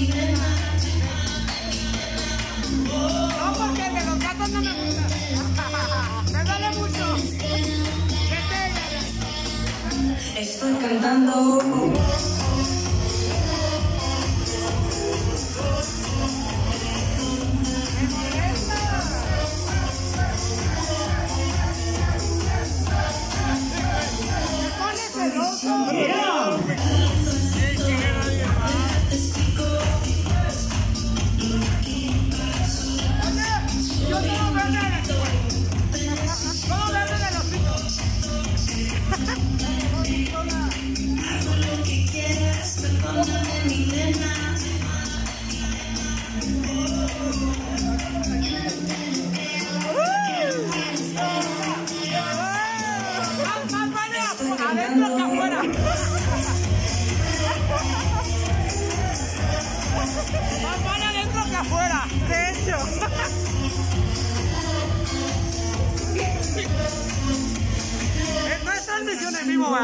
No, porque de los gatos no me gusta. Me duele mucho. Estoy cantando. Más vale adentro que afuera, de hecho. 你是我的